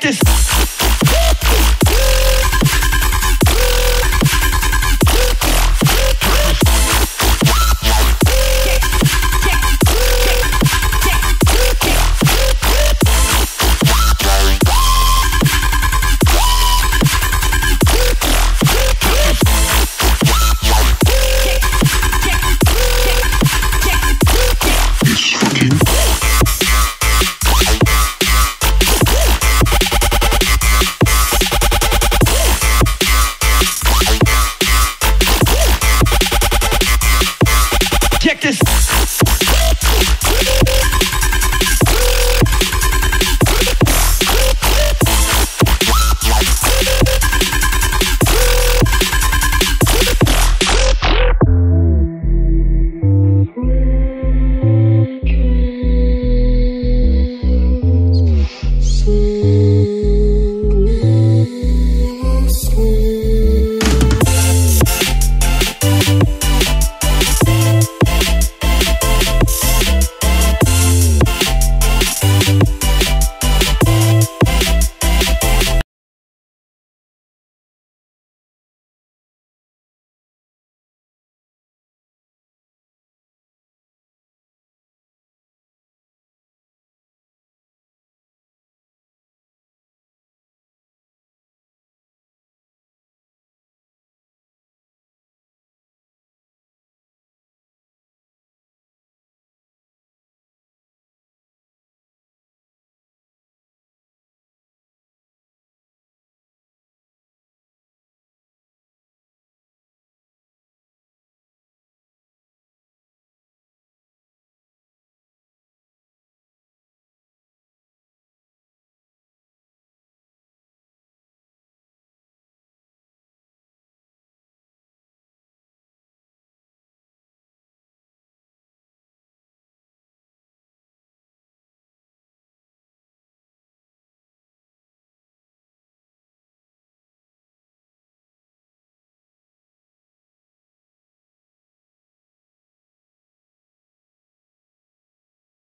get this.